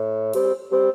Música